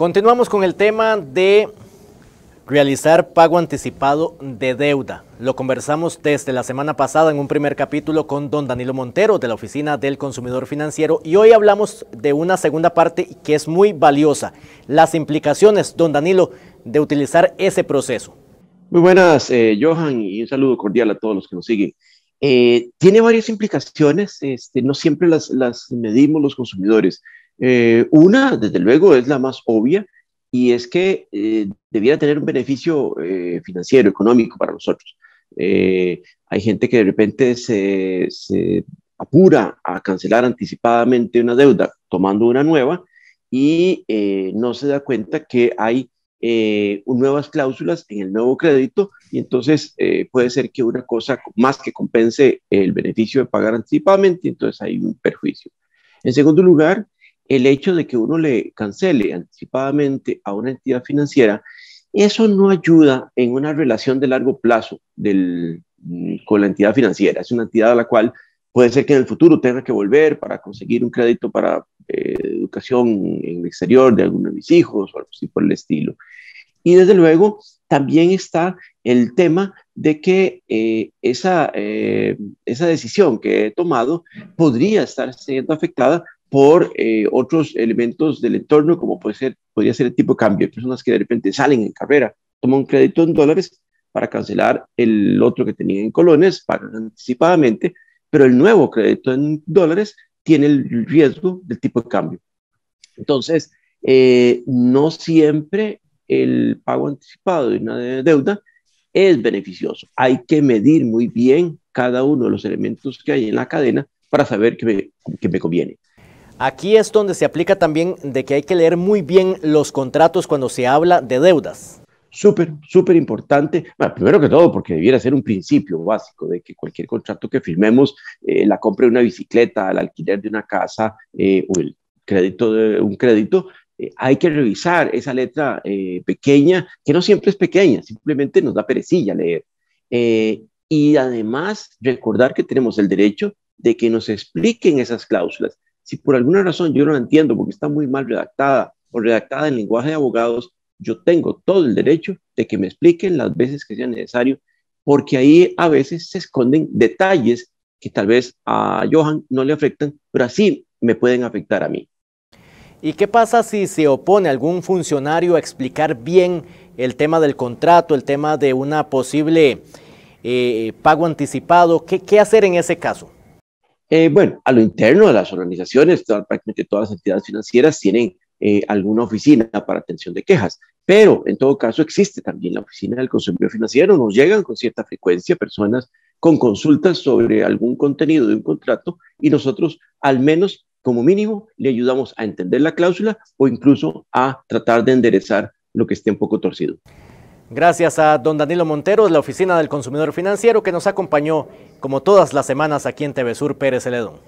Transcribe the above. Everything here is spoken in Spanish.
Continuamos con el tema de realizar pago anticipado de deuda. Lo conversamos desde la semana pasada en un primer capítulo con don Danilo Montero de la Oficina del Consumidor Financiero y hoy hablamos de una segunda parte que es muy valiosa, las implicaciones, don Danilo, de utilizar ese proceso. Muy buenas, eh, Johan, y un saludo cordial a todos los que nos siguen. Eh, tiene varias implicaciones, este, no siempre las, las medimos los consumidores. Eh, una, desde luego, es la más obvia y es que eh, debiera tener un beneficio eh, financiero, económico para nosotros. hay gente que de repente se, se, apura a cancelar anticipadamente una deuda tomando una nueva y no se da cuenta que hay nuevas cláusulas en el nuevo crédito y entonces puede ser que una cosa más que compense el beneficio de pagar anticipadamente, entonces hay un perjuicio. En segundo lugar, el hecho de que uno le cancele anticipadamente a una entidad financiera, eso no ayuda en una relación de largo plazo del, con la entidad financiera. Es una entidad a la cual puede ser que en el futuro tenga que volver para conseguir un crédito para eh, educación en el exterior de alguno de mis hijos o algo así por el estilo. Y desde luego también está el tema de que eh, esa, eh, esa decisión que he tomado podría estar siendo afectada por eh, otros elementos del entorno, como puede ser, podría ser el tipo de cambio. Hay personas que de repente salen en carrera, toman un crédito en dólares para cancelar el otro que tenían en colones, pagan anticipadamente, pero el nuevo crédito en dólares tiene el riesgo del tipo de cambio. Entonces, eh, no siempre el pago anticipado de una deuda es beneficioso. Hay que medir muy bien cada uno de los elementos que hay en la cadena para saber que que me conviene. Aquí es donde se aplica también de que hay que leer muy bien los contratos cuando se habla de deudas. Súper, súper importante. Primero que todo, porque debiera ser un principio básico de que cualquier contrato que firmemos, eh, la compra de una bicicleta, el alquiler de una casa eh, o el crédito un crédito, eh, hay que revisar esa letra pequeña, que no siempre es pequeña, simplemente nos da perecilla leer. y además recordar que tenemos el derecho de que nos expliquen esas cláusulas si por alguna razón yo no la entiendo porque está muy mal redactada o redactada en lenguaje de abogados, yo tengo todo el derecho de que me expliquen las veces que sea necesario, porque ahí a veces se esconden detalles que tal vez a Johan no le afectan, pero así me pueden afectar a mí. ¿Y qué pasa si se opone algún funcionario a explicar bien el tema del contrato, el tema de una posible eh, pago anticipado? ¿Qué, ¿Qué hacer en ese caso? Eh, bueno, a lo interno de las organizaciones, prácticamente todas las entidades financieras tienen eh, alguna oficina para atención de quejas, pero en todo caso existe también la oficina del consumidor financiero. Nos llegan con cierta frecuencia personas con consultas sobre algún contenido de un contrato y nosotros al menos como mínimo le ayudamos a entender la cláusula o incluso a tratar de enderezar lo que esté un poco torcido. Gracias a don Danilo Montero de la Oficina del Consumidor Financiero que nos acompañó como todas las semanas aquí en TV Sur Pérez Celedón.